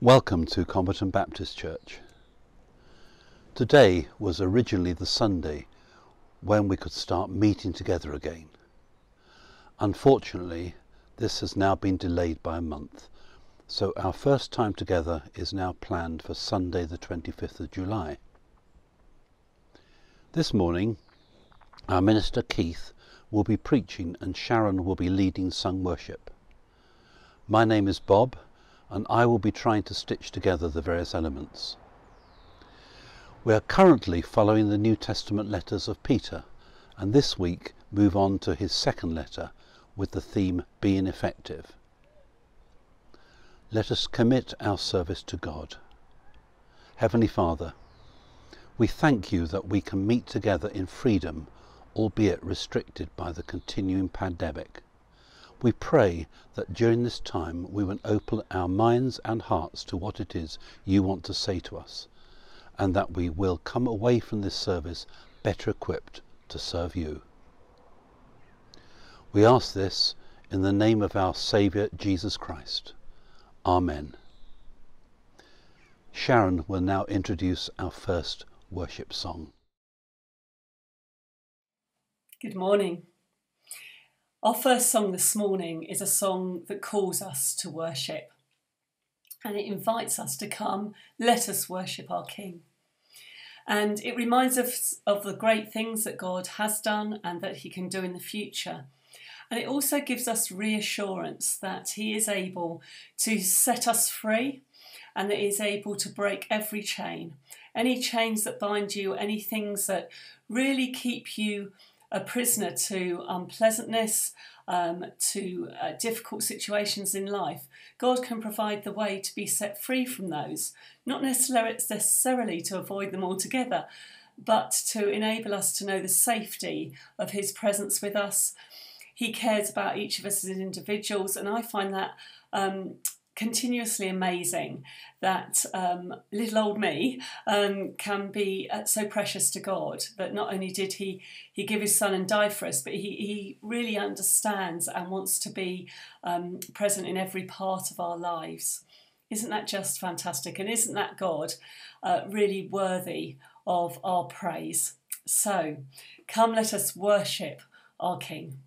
Welcome to Comberton Baptist Church. Today was originally the Sunday when we could start meeting together again. Unfortunately, this has now been delayed by a month, so our first time together is now planned for Sunday, the 25th of July. This morning, our minister Keith will be preaching and Sharon will be leading sung worship. My name is Bob and I will be trying to stitch together the various elements. We are currently following the New Testament letters of Peter, and this week move on to his second letter with the theme Being Effective. Let us commit our service to God. Heavenly Father, we thank you that we can meet together in freedom, albeit restricted by the continuing pandemic. We pray that during this time we will open our minds and hearts to what it is you want to say to us, and that we will come away from this service better equipped to serve you. We ask this in the name of our Saviour Jesus Christ. Amen. Sharon will now introduce our first worship song. Good morning. Our first song this morning is a song that calls us to worship and it invites us to come, let us worship our King. And it reminds us of the great things that God has done and that He can do in the future. And it also gives us reassurance that He is able to set us free and that He is able to break every chain. Any chains that bind you, any things that really keep you a prisoner to unpleasantness, um, to uh, difficult situations in life, God can provide the way to be set free from those, not necessarily to avoid them altogether, but to enable us to know the safety of His presence with us. He cares about each of us as individuals, and I find that um, continuously amazing that um, little old me um, can be uh, so precious to God that not only did he he give his son and die for us, but he, he really understands and wants to be um, present in every part of our lives. Isn't that just fantastic? And isn't that God uh, really worthy of our praise? So, come let us worship our King.